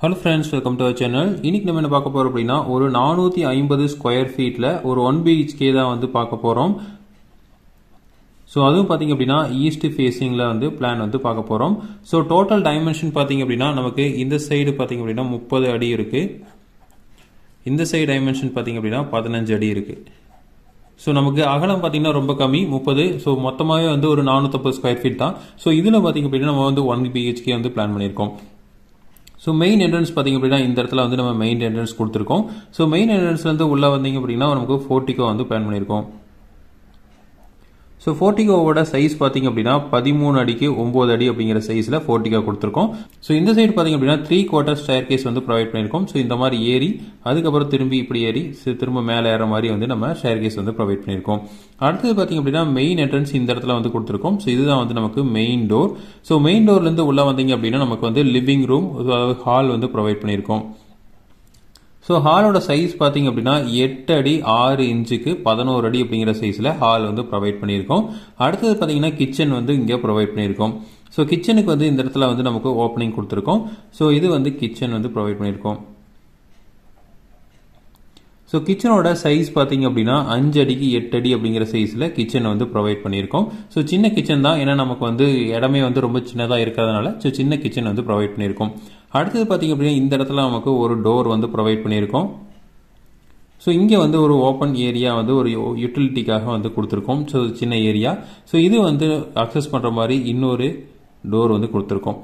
Hello friends welcome to channel இன்னைக்கு நம்ம என்ன பார்க்க போறோம் அப்படின்னா ஒரு நானூற்றி ஐம்பது ஸ்கொயர் ஃபீட்டில் ஒரு ஒன் பிஹெச்கே தான் வந்து பார்க்க போகிறோம் ஸோ அதுவும் பார்த்தீங்க அப்படின்னா ஈஸ்ட் ஃபேஸிங்கில் வந்து பிளான் வந்து பார்க்க போகிறோம் ஸோ டோட்டல் டைமென்ஷன் பார்த்தீங்க அப்படின்னா நமக்கு இந்த சைடு பார்த்தீங்க அப்படின்னா முப்பது அடி இருக்குது இந்த சைடு டைமென்ஷன் பார்த்தீங்க அப்படின்னா பதினஞ்சு அடி இருக்குது ஸோ நமக்கு அகலம் பார்த்தீங்கன்னா ரொம்ப கம்மி முப்பது. ஸோ மொத்தமாகவே வந்து ஒரு நானூற்றம்பது ஸ்கொயர் ஃபீட் தான். ஸோ இதில் பார்த்தீங்க அப்படின்னா நம்ம வந்து ஒன் பிஹெச்கே வந்து பிளான் பண்ணியிருக்கோம். ஸோ மெயின் என்ட்ரன்ஸ் பார்த்தீங்க அப்படின்னா இந்த இடத்துல வந்து நம்ம மெயின் என்ட்ரன்ஸ் கொடுத்துருக்கோம். ஸோ மெயின் என்ட்ரன்ஸ்லேருந்து உள்ளே வந்தீங்க அப்படின்னா நமக்கு ஃபோர்ட்டிக்கோ வந்து பிளான் பண்ணியிருக்கோம். ஸோ ஃபோர்ட்டிகோவோட சைஸ் பார்த்தீங்க அப்படின்னா பதிமூணு அடிக்கு ஒம்பது அடி அப்படிங்கிற சைஸில் ஃபோர்ட்டிகோ கொடுத்துருக்கோம். ஸோ இந்த சைடு பார்த்தீங்க அப்படின்னா த்ரீ குவார்டர்ஸ் ஸ்டயர் கேஸ் வந்து ப்ரொவைட் பண்ணியிருக்கோம். ஸோ இந்த மாதிரி ஏறி அதுக்கப்புறம் திரும்பி இப்படி ஏறி திரும்ப மேலே ஏற மாதிரி வந்து நம்ம ஷேர் கேஸ் வந்து ப்ரொவைட் பண்ணியிருக்கோம். அடுத்தது பார்த்தீங்க அப்படின்னா மெயின் என்ட்ரன்ஸ் இந்த இடத்துல வந்து கொடுத்துருக்கோம். ஸோ இதுதான் வந்து நமக்கு மெயின் டோர் ஸோ மெயின் டோர்லேருந்து உள்ளே வந்தீங்க அப்படின்னா நமக்கு வந்து லிவிங் ரூம் அதாவது ஹால் வந்து ப்ரொவைட் பண்ணியிருக்கோம். ஸோ ஹாலோட சைஸ் பார்த்தீங்க அப்படின்னா எட்டு அடி ஆறு இன்ச்சுக்கு பதினோரு அடி அப்படிங்கிற சைஸில் ஹால் வந்து ப்ரொவைட் பண்ணியிருக்கோம். அடுத்தது பார்த்தீங்கன்னா கிச்சன் வந்து இங்கே ப்ரொவைட் பண்ணியிருக்கோம். ஸோ கிச்சனுக்கு வந்து இந்த இடத்துல வந்து நமக்கு ஓப்பனிங் கொடுத்துருக்கோம். ஸோ இது வந்து கிச்சன் வந்து ப்ரொவைட் பண்ணியிருக்கோம். ஸோ கிச்சனோட சைஸ் பார்த்தீங்க அப்படின்னா அஞ்சு அடிக்கு எட்டு அடி அப்படிங்கிற சைஸில் கிச்சனை வந்து ப்ரொவைட் பண்ணியிருக்கோம். ஸோ சின்ன கிச்சன் தான். ஏன்னா நமக்கு வந்து இடமே வந்து ரொம்ப சின்னதாக இருக்கிறதுனால ஸோ சின்ன கிச்சன் வந்து ப்ரொவைட் பண்ணியிருக்கோம். அடுத்தது பார்த்தீங்க அப்படின்னா இந்த இடத்துல நமக்கு ஒரு டோர் வந்து ப்ரொவைட் பண்ணியிருக்கோம். ஸோ இங்கே வந்து ஒரு ஓப்பன் ஏரியா வந்து ஒரு யூட்டிலிட்டிக்காக வந்து கொடுத்துருக்கோம். ஸோ சின்ன ஏரியா ஸோ இது வந்து அக்சஸ் பண்ணுற மாதிரி இன்னொரு டோர் வந்து கொடுத்துருக்கோம்.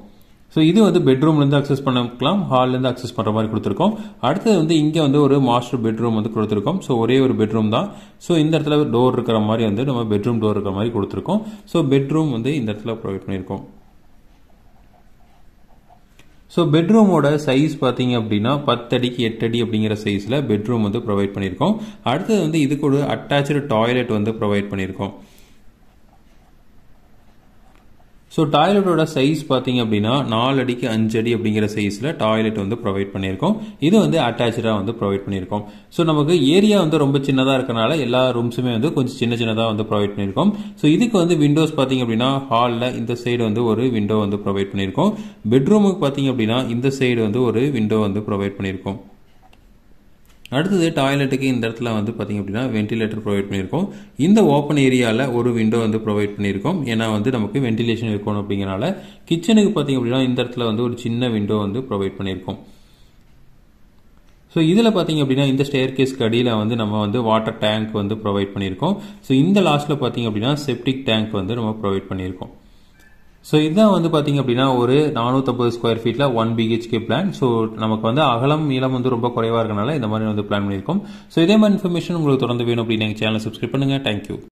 ஸோ இது வந்து பெட்ரூம்லேருந்து அக்சஸ் பண்ணிக்கலாம் ஹால்லேருந்து அக்சஸ் பண்ணுற மாதிரி கொடுத்துருக்கோம். அடுத்தது வந்து இங்கே வந்து ஒரு மாஸ்டர் பெட்ரூம் வந்து கொடுத்துருக்கோம். ஸோ ஒரே ஒரு பெட்ரூம் தான். ஸோ இந்த இடத்துல டோர் இருக்கிற மாதிரி வந்து நம்ம பெட்ரூம் டோர் இருக்கிற மாதிரி கொடுத்துருக்கோம். ஸோ பெட்ரூம் வந்து இந்த இடத்துல ப்ரொவைட் பண்ணியிருக்கோம். ஸோ பெட்ரூமோட சைஸ் பார்த்தீங்க அப்படின்னா பத்தடிக்கு எட்டடி அப்படிங்கிற சைஸில் பெட்ரூம் வந்து ப்ரொவைட் பண்ணியிருக்கோம். அடுத்தது வந்து இதுக்கு ஒரு அட்டாச்சு டாய்லெட் வந்து ப்ரொவைட் பண்ணியிருக்கோம். ஸோ டாய்லெட்டோட சைஸ் பார்த்தீங்க அப்படின்னா நாலு அடிக்கு அஞ்சு அடி அப்படிங்கிற சைஸில் டாய்லெட் வந்து ப்ரொவைட் பண்ணியிருக்கோம். இது வந்து அட்டாச்சாக வந்து ப்ரொவைட் பண்ணியிருக்கோம். ஸோ நமக்கு ஏரியா வந்து ரொம்ப சின்னதாக இருக்கனால எல்லா ரூம்ஸுமே வந்து கொஞ்சம் சின்ன சின்னதாக வந்து ப்ரொவைட் பண்ணியிருக்கோம். ஸோ இதுக்கு வந்து விண்டோஸ் பார்த்தீங்க அப்படின்னா ஹாலில் இந்த சைடு வந்து ஒரு விண்டோ வந்து ப்ரொவைட் பண்ணியிருக்கோம். பெட்ரூமுக்கு பார்த்தீங்க அப்படின்னா இந்த சைடு வந்து ஒரு விண்டோ வந்து ப்ரொவைட் பண்ணியிருக்கோம். அடுத்தது டாய்லெட்டுக்கு இந்த இடத்துல வந்து பார்த்திங்க அப்படின்னா வென்டிலேட்டர் ப்ரொவைட் பண்ணியிருக்கோம். இந்த ஓப்பன் ஏரியாவில் ஒரு விண்டோ வந்து ப்ரொவைட் பண்ணியிருக்கோம். ஏன்னா வந்து நமக்கு வென்டிலேஷன் இருக்கணும் அப்படிங்கிறனால கிச்சனுக்கு பார்த்திங்க அப்படின்னா இந்த இடத்துல வந்து ஒரு சின்ன விண்டோ வந்து ப்ரொவைட் பண்ணியிருக்கோம். ஸோ இதில் பார்த்தீங்க அப்படின்னா இந்த ஸ்டேர் கேஸ்க்கு அடியில் வந்து நம்ம வந்து வாட்டர் டேங்க் வந்து ப்ரொவைட் பண்ணியிருக்கோம். ஸோ இந்த லாஸ்ட்டில் பார்த்தீங்க அப்படின்னா செப்டிக் டேங்க் வந்து நம்ம ப்ரொவைட் பண்ணியிருக்கோம். ஸோ இதுதான் வந்து பார்த்தீங்க அப்படின்னா ஒரு நானூற்றம்பது ஸ்கொயர் ஃபீட்டில் ஒன் பிஹெச்கே பிளான் ஸோ நமக்கு வந்து அகலம் நீளம் வந்து ரொம்ப குறைவாக இருக்கனால இந்த மாதிரி வந்து பிளான் பண்ணியிருக்கோம். ஸோ இதே மாதிரி இன்ஃபர்மேஷன் உங்களுக்கு தொடர்ந்து வேணும் அப்படின்னு எங்கள் சேனலை சப்ஸ்கிரைப் பண்ணுங்கள் தேங்க்யூ